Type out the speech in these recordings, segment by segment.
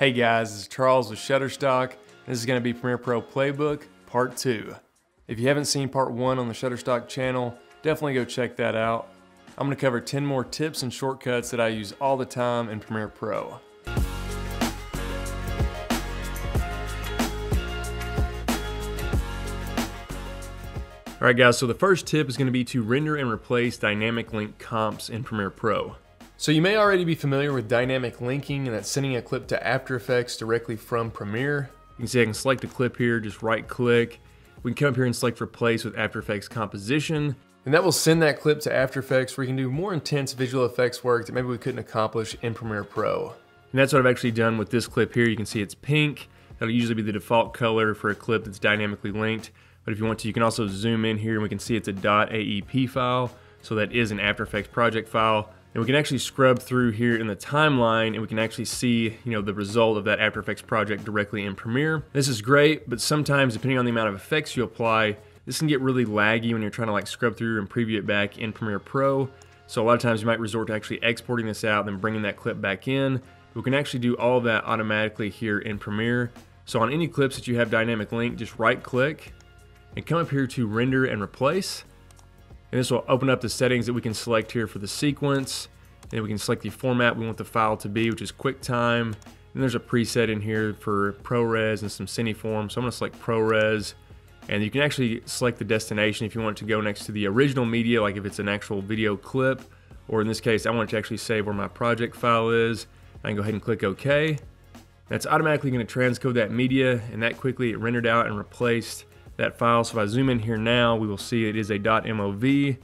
Hey guys, is Charles with Shutterstock. This is going to be Premiere Pro Playbook Part 2. If you haven't seen Part 1 on the Shutterstock channel, definitely go check that out. I'm going to cover 10 more tips and shortcuts that I use all the time in Premiere Pro. Alright guys, so the first tip is going to be to render and replace dynamic link comps in Premiere Pro. So you may already be familiar with dynamic linking and that's sending a clip to After Effects directly from Premiere. You can see I can select a clip here, just right click. We can come up here and select replace with After Effects composition. And that will send that clip to After Effects where you can do more intense visual effects work that maybe we couldn't accomplish in Premiere Pro. And that's what I've actually done with this clip here. You can see it's pink. That'll usually be the default color for a clip that's dynamically linked. But if you want to, you can also zoom in here and we can see it's a .aep file. So that is an After Effects project file. And we can actually scrub through here in the timeline and we can actually see, you know, the result of that After Effects project directly in Premiere. This is great, but sometimes depending on the amount of effects you apply, this can get really laggy when you're trying to like scrub through and preview it back in Premiere Pro. So a lot of times you might resort to actually exporting this out, then bringing that clip back in. We can actually do all of that automatically here in Premiere. So on any clips that you have dynamic link, just right click and come up here to render and replace. And this will open up the settings that we can select here for the sequence. And we can select the format we want the file to be, which is QuickTime. And there's a preset in here for ProRes and some Cineform. So I'm gonna select ProRes. And you can actually select the destination if you want to go next to the original media, like if it's an actual video clip, or in this case, I want to actually save where my project file is. I can go ahead and click OK. That's automatically gonna transcode that media, and that quickly it rendered out and replaced that file. So if I zoom in here now, we will see it is a .mov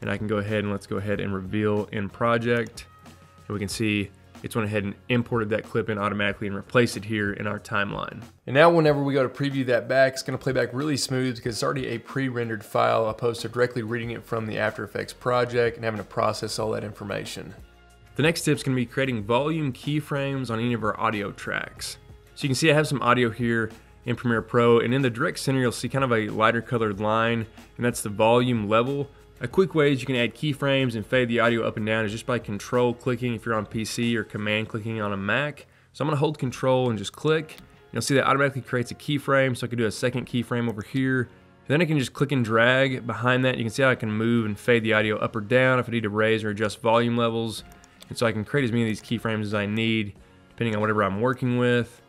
and I can go ahead and let's go ahead and reveal in project. And we can see it's went ahead and imported that clip in automatically and replaced it here in our timeline. And now whenever we go to preview that back, it's gonna play back really smooth because it's already a pre-rendered file opposed to directly reading it from the After Effects project and having to process all that information. The next tip is gonna be creating volume keyframes on any of our audio tracks. So you can see I have some audio here in Premiere Pro. And in the direct center, you'll see kind of a lighter colored line, and that's the volume level. A quick way is you can add keyframes and fade the audio up and down is just by control clicking if you're on PC or command clicking on a Mac. So I'm gonna hold control and just click. You'll see that automatically creates a keyframe. So I can do a second keyframe over here. Then I can just click and drag behind that. You can see how I can move and fade the audio up or down if I need to raise or adjust volume levels. And so I can create as many of these keyframes as I need, depending on whatever I'm working with.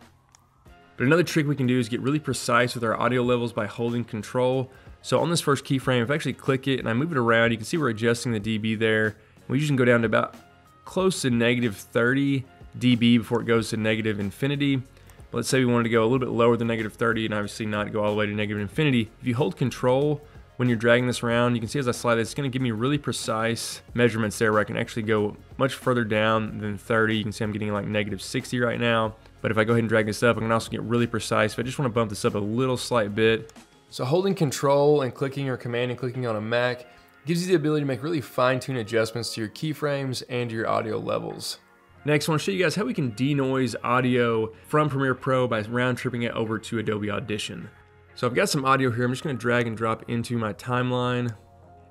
But another trick we can do is get really precise with our audio levels by holding control. So on this first keyframe, if I actually click it and I move it around, you can see we're adjusting the dB there. We usually go down to about close to negative 30 dB before it goes to negative infinity. But let's say we wanted to go a little bit lower than negative 30 and obviously not go all the way to negative infinity. If you hold control when you're dragging this around, you can see as I slide this, it's gonna give me really precise measurements there where I can actually go much further down than 30. You can see I'm getting like negative 60 right now. But if I go ahead and drag this up, I can also get really precise. If I just want to bump this up a little slight bit. So holding control and clicking or command and clicking on a Mac gives you the ability to make really fine-tuned adjustments to your keyframes and your audio levels. Next, I want to show you guys how we can denoise audio from Premiere Pro by round tripping it over to Adobe Audition. So I've got some audio here. I'm just going to drag and drop into my timeline.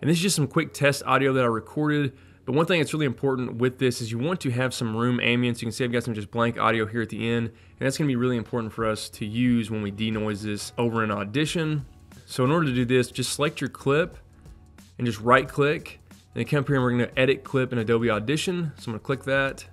And this is just some quick test audio that I recorded but one thing that's really important with this is you want to have some room ambience. You can see I've got some just blank audio here at the end, and that's gonna be really important for us to use when we denoise this over in Audition. So in order to do this, just select your clip and just right click, and then come here and we're gonna edit clip in Adobe Audition. So I'm gonna click that.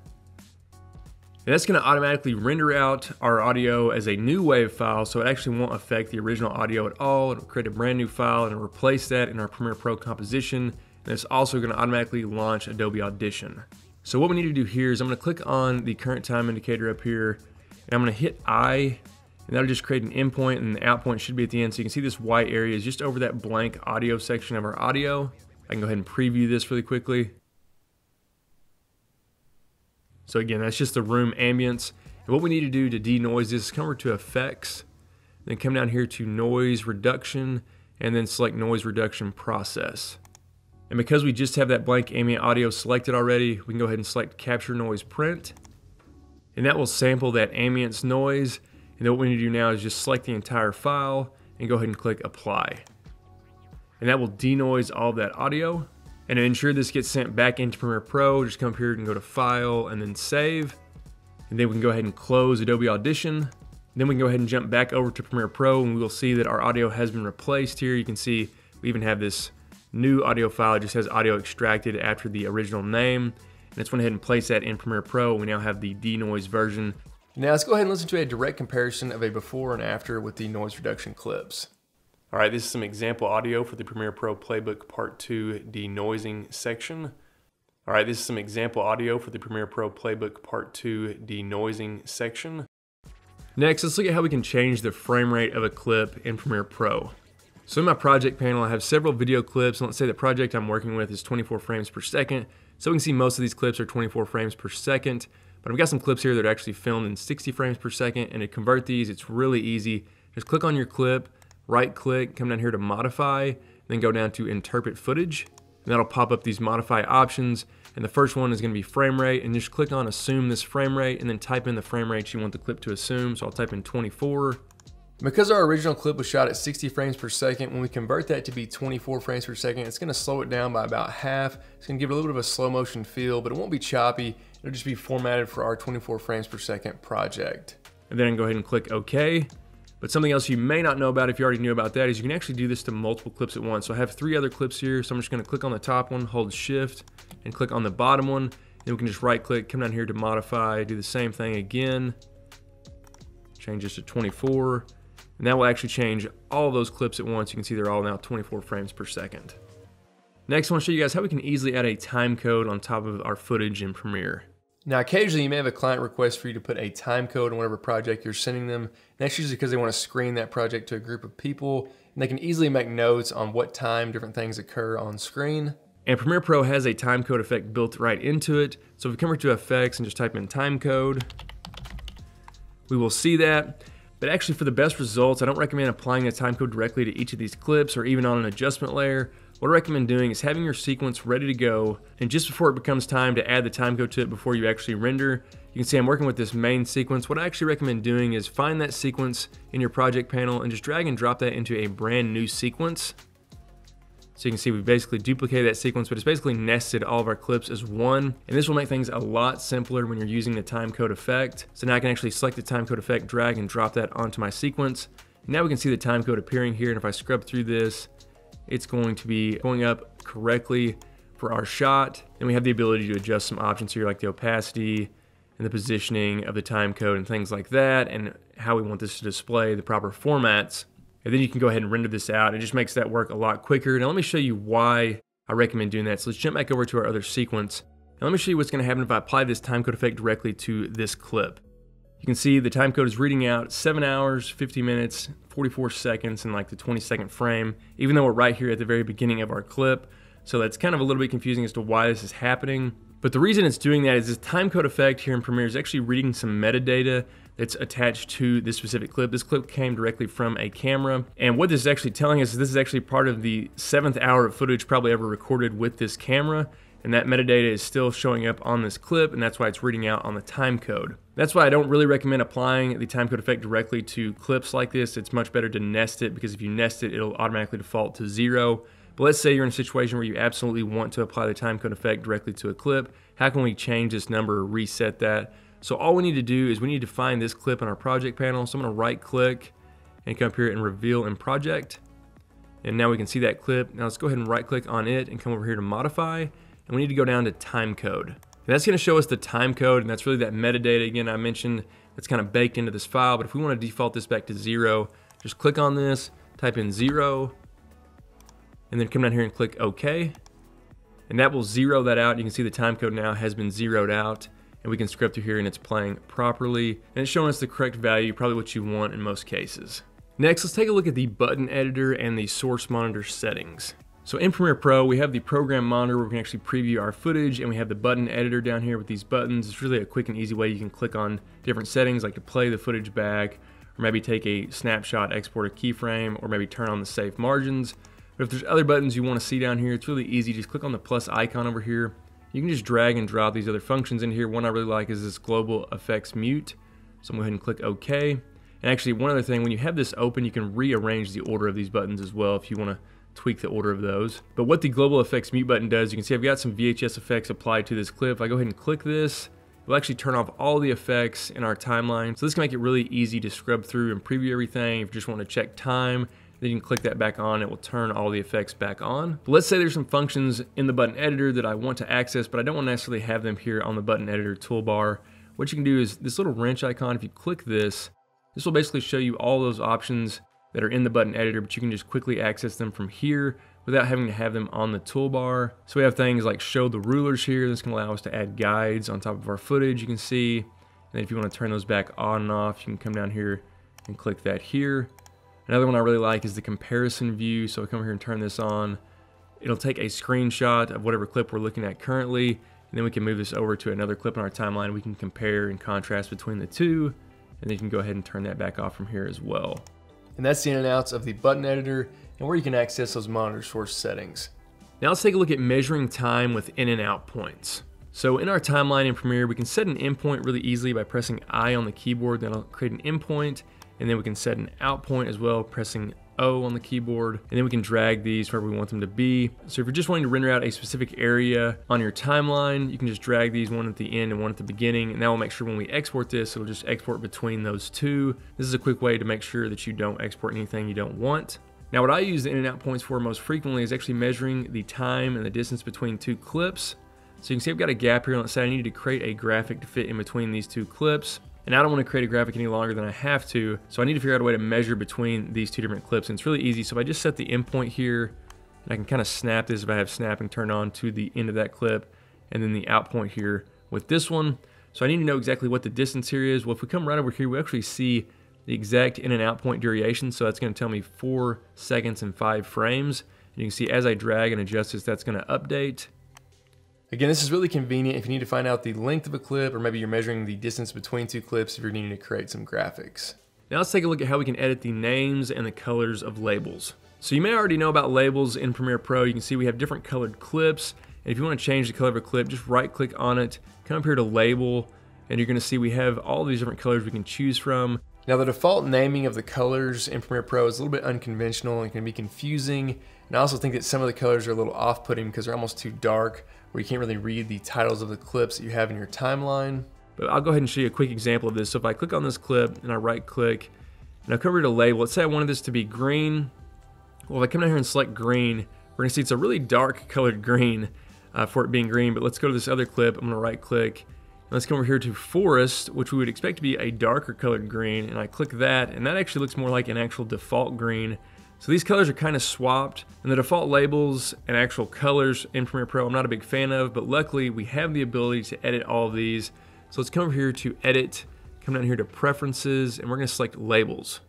And that's gonna automatically render out our audio as a new WAV file, so it actually won't affect the original audio at all. It'll create a brand new file and replace that in our Premiere Pro composition and it's also gonna automatically launch Adobe Audition. So what we need to do here is I'm gonna click on the current time indicator up here, and I'm gonna hit I, and that'll just create an in point, and the out point should be at the end. So you can see this white area is just over that blank audio section of our audio. I can go ahead and preview this really quickly. So again, that's just the room ambience. And what we need to do to denoise this is come over to effects, then come down here to noise reduction, and then select noise reduction process. And because we just have that blank ambient audio selected already, we can go ahead and select capture noise print. And that will sample that ambience noise. And then what we need to do now is just select the entire file and go ahead and click apply. And that will denoise all that audio. And to ensure this gets sent back into Premiere Pro, just come up here and go to file and then save. And then we can go ahead and close Adobe Audition. Then we can go ahead and jump back over to Premiere Pro and we will see that our audio has been replaced here. You can see we even have this new audio file. It just says audio extracted after the original name. And let's went ahead and place that in Premiere Pro. We now have the denoise version. Now let's go ahead and listen to a direct comparison of a before and after with the noise reduction clips. All right, this is some example audio for the Premiere Pro Playbook Part 2 denoising section. All right, this is some example audio for the Premiere Pro Playbook Part 2 denoising section. Next, let's look at how we can change the frame rate of a clip in Premiere Pro. So in my project panel, I have several video clips, let's say the project I'm working with is 24 frames per second. So we can see most of these clips are 24 frames per second, but I've got some clips here that are actually filmed in 60 frames per second, and to convert these, it's really easy. Just click on your clip, right click, come down here to modify, then go down to interpret footage, and that'll pop up these modify options. And the first one is gonna be frame rate, and just click on assume this frame rate, and then type in the frame rate you want the clip to assume. So I'll type in 24. Because our original clip was shot at 60 frames per second, when we convert that to be 24 frames per second, it's gonna slow it down by about half. It's gonna give it a little bit of a slow motion feel, but it won't be choppy. It'll just be formatted for our 24 frames per second project. And then go ahead and click OK. But something else you may not know about if you already knew about that is you can actually do this to multiple clips at once. So I have three other clips here. So I'm just gonna click on the top one, hold shift and click on the bottom one. Then we can just right click, come down here to modify, do the same thing again. Change this to 24. And that will actually change all of those clips at once. You can see they're all now 24 frames per second. Next, I want to show you guys how we can easily add a time code on top of our footage in Premiere. Now, occasionally you may have a client request for you to put a time code on whatever project you're sending them. And that's usually because they want to screen that project to a group of people. And they can easily make notes on what time different things occur on screen. And Premiere Pro has a time code effect built right into it. So if we come over to effects and just type in time code, we will see that. But actually for the best results, I don't recommend applying a time code directly to each of these clips or even on an adjustment layer. What I recommend doing is having your sequence ready to go, and just before it becomes time to add the time code to it before you actually render, you can see I'm working with this main sequence. What I actually recommend doing is find that sequence in your project panel and just drag and drop that into a brand new sequence. So you can see we basically duplicated that sequence, but it's basically nested all of our clips as one. And this will make things a lot simpler when you're using the timecode effect. So now I can actually select the timecode effect, drag and drop that onto my sequence. now we can see the timecode appearing here. And if I scrub through this, it's going to be going up correctly for our shot. And we have the ability to adjust some options here like the opacity and the positioning of the time code and things like that and how we want this to display the proper formats. And then you can go ahead and render this out. It just makes that work a lot quicker. Now let me show you why I recommend doing that. So let's jump back over to our other sequence. Now let me show you what's gonna happen if I apply this timecode effect directly to this clip. You can see the time code is reading out 7 hours, 50 minutes, 44 seconds, and like the 20 second frame, even though we're right here at the very beginning of our clip. So that's kind of a little bit confusing as to why this is happening. But the reason it's doing that is this timecode effect here in Premiere is actually reading some metadata that's attached to this specific clip. This clip came directly from a camera. And what this is actually telling us is this is actually part of the seventh hour of footage probably ever recorded with this camera and that metadata is still showing up on this clip and that's why it's reading out on the time code. That's why I don't really recommend applying the timecode effect directly to clips like this. It's much better to nest it because if you nest it, it'll automatically default to zero. But let's say you're in a situation where you absolutely want to apply the timecode effect directly to a clip. How can we change this number or reset that? So all we need to do is we need to find this clip in our project panel. So I'm gonna right click and come up here and reveal in project. And now we can see that clip. Now let's go ahead and right click on it and come over here to modify and we need to go down to time code. And that's gonna show us the time code, and that's really that metadata again I mentioned that's kind of baked into this file, but if we wanna default this back to zero, just click on this, type in zero, and then come down here and click OK. And that will zero that out. You can see the time code now has been zeroed out and we can script through here and it's playing properly. And it's showing us the correct value, probably what you want in most cases. Next, let's take a look at the button editor and the source monitor settings. So in Premiere Pro, we have the program monitor where we can actually preview our footage and we have the button editor down here with these buttons. It's really a quick and easy way you can click on different settings like to play the footage back or maybe take a snapshot, export a keyframe, or maybe turn on the safe margins. But if there's other buttons you want to see down here, it's really easy. Just click on the plus icon over here. You can just drag and drop these other functions in here. One I really like is this global effects mute. So I'm going to go ahead and click OK. And actually, one other thing, when you have this open, you can rearrange the order of these buttons as well if you want to tweak the order of those. But what the global effects mute button does, you can see I've got some VHS effects applied to this clip. If I go ahead and click this, it'll actually turn off all the effects in our timeline. So this can make it really easy to scrub through and preview everything. If you just want to check time, then you can click that back on. It will turn all the effects back on. But let's say there's some functions in the button editor that I want to access, but I don't want to necessarily have them here on the button editor toolbar. What you can do is this little wrench icon, if you click this, this will basically show you all those options that are in the button editor, but you can just quickly access them from here without having to have them on the toolbar. So we have things like show the rulers here. This can allow us to add guides on top of our footage, you can see. And if you want to turn those back on and off, you can come down here and click that here. Another one I really like is the comparison view. So I come here and turn this on. It'll take a screenshot of whatever clip we're looking at currently, and then we can move this over to another clip in our timeline. We can compare and contrast between the two, and then you can go ahead and turn that back off from here as well. And that's the in and outs of the button editor and where you can access those monitor source settings. Now let's take a look at measuring time with in and out points. So in our timeline in Premiere, we can set an in point really easily by pressing I on the keyboard. That'll create an in point, and then we can set an out point as well, pressing O on the keyboard, and then we can drag these wherever we want them to be. So if you're just wanting to render out a specific area on your timeline, you can just drag these one at the end and one at the beginning, and that will make sure when we export this, it'll just export between those two. This is a quick way to make sure that you don't export anything you don't want. Now what I use the in and out points for most frequently is actually measuring the time and the distance between two clips. So you can see I've got a gap here. Let's say I need to create a graphic to fit in between these two clips and I don't want to create a graphic any longer than I have to, so I need to figure out a way to measure between these two different clips, and it's really easy. So if I just set the in point here, and I can kind of snap this if I have snapping turned on to the end of that clip, and then the out point here with this one. So I need to know exactly what the distance here is. Well, if we come right over here, we actually see the exact in and out point duration, so that's going to tell me four seconds and five frames. And you can see as I drag and adjust this, that's going to update. Again, this is really convenient if you need to find out the length of a clip or maybe you're measuring the distance between two clips if you're needing to create some graphics. Now let's take a look at how we can edit the names and the colors of labels. So you may already know about labels in Premiere Pro. You can see we have different colored clips. And if you want to change the color of a clip, just right click on it, come up here to label, and you're going to see we have all these different colors we can choose from. Now the default naming of the colors in Premiere Pro is a little bit unconventional and can be confusing. And I also think that some of the colors are a little off-putting because they're almost too dark where you can't really read the titles of the clips that you have in your timeline. But I'll go ahead and show you a quick example of this. So if I click on this clip and I right click and I come over to label, let's say I wanted this to be green. Well, if I come down here and select green, we're gonna see it's a really dark colored green uh, for it being green, but let's go to this other clip. I'm gonna right click. Let's come over here to forest, which we would expect to be a darker colored green, and I click that, and that actually looks more like an actual default green so these colors are kind of swapped and the default labels and actual colors in Premiere Pro I'm not a big fan of, but luckily we have the ability to edit all of these. So let's come over here to edit, come down here to preferences, and we're gonna select labels.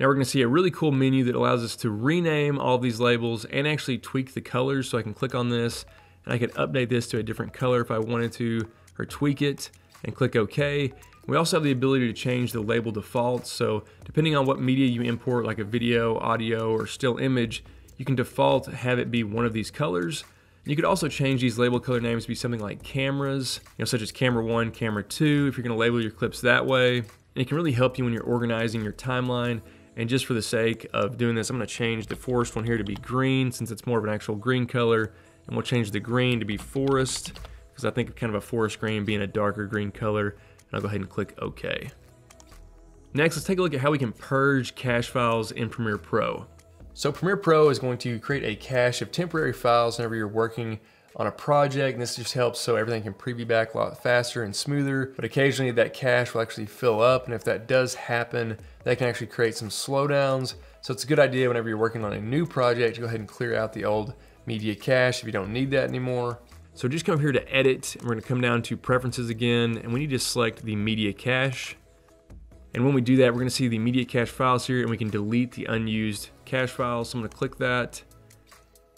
Now we're gonna see a really cool menu that allows us to rename all of these labels and actually tweak the colors. So I can click on this and I can update this to a different color if I wanted to, or tweak it and click OK. We also have the ability to change the label defaults. So depending on what media you import, like a video, audio, or still image, you can default have it be one of these colors. You could also change these label color names to be something like cameras, you know, such as camera one, camera two, if you're gonna label your clips that way. And it can really help you when you're organizing your timeline. And just for the sake of doing this, I'm gonna change the forest one here to be green since it's more of an actual green color. And we'll change the green to be forest because I think of kind of a forest green being a darker green color. And I'll go ahead and click OK. Next, let's take a look at how we can purge cache files in Premiere Pro. So Premiere Pro is going to create a cache of temporary files whenever you're working on a project. And this just helps so everything can preview back a lot faster and smoother. But occasionally that cache will actually fill up. And if that does happen, that can actually create some slowdowns. So it's a good idea whenever you're working on a new project, to go ahead and clear out the old media cache if you don't need that anymore. So just come here to edit, and we're gonna come down to preferences again, and we need to select the media cache. And when we do that, we're gonna see the media cache files here, and we can delete the unused cache files. So I'm gonna click that.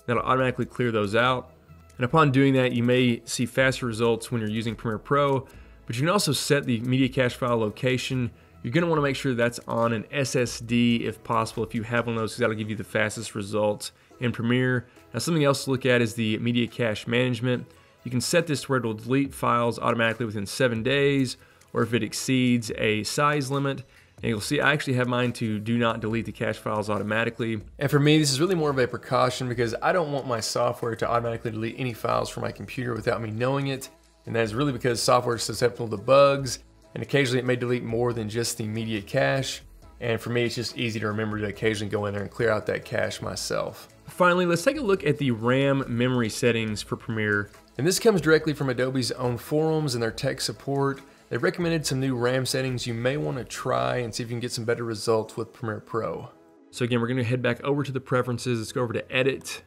That'll automatically clear those out. And upon doing that, you may see faster results when you're using Premiere Pro, but you can also set the media cache file location. You're gonna wanna make sure that's on an SSD if possible, if you have one of those, because that'll give you the fastest results in Premiere. Now something else to look at is the media cache management. You can set this to where it will delete files automatically within seven days, or if it exceeds a size limit. And you'll see I actually have mine to do not delete the cache files automatically. And for me, this is really more of a precaution because I don't want my software to automatically delete any files from my computer without me knowing it. And that is really because software is susceptible to bugs, and occasionally it may delete more than just the immediate cache. And for me, it's just easy to remember to occasionally go in there and clear out that cache myself. Finally, let's take a look at the RAM memory settings for Premiere. And this comes directly from Adobe's own forums and their tech support. They recommended some new RAM settings you may want to try and see if you can get some better results with Premiere Pro. So again, we're going to head back over to the preferences. Let's go over to edit,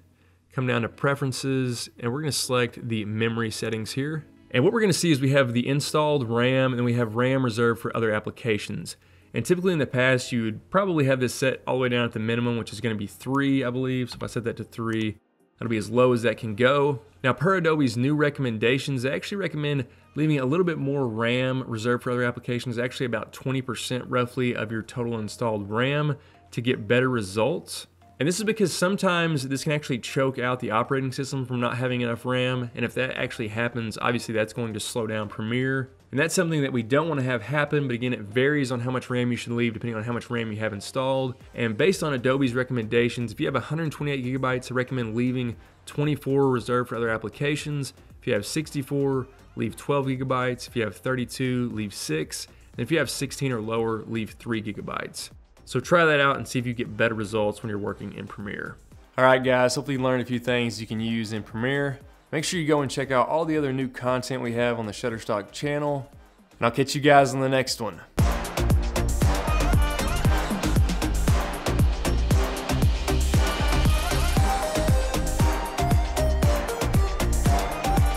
come down to preferences, and we're going to select the memory settings here. And what we're going to see is we have the installed RAM and we have RAM reserved for other applications. And typically in the past, you would probably have this set all the way down at the minimum, which is gonna be three, I believe. So if I set that to three, that'll be as low as that can go. Now per Adobe's new recommendations, they actually recommend leaving a little bit more RAM reserved for other applications, actually about 20% roughly of your total installed RAM to get better results. And this is because sometimes this can actually choke out the operating system from not having enough RAM. And if that actually happens, obviously that's going to slow down Premiere. And that's something that we don't want to have happen, but again, it varies on how much RAM you should leave depending on how much RAM you have installed. And based on Adobe's recommendations, if you have 128 gigabytes, I recommend leaving 24 reserved for other applications. If you have 64, leave 12 gigabytes. If you have 32, leave six. And if you have 16 or lower, leave three gigabytes. So try that out and see if you get better results when you're working in Premiere. All right, guys, hopefully you learned a few things you can use in Premiere. Make sure you go and check out all the other new content we have on the Shutterstock channel. And I'll catch you guys on the next one.